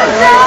Yes!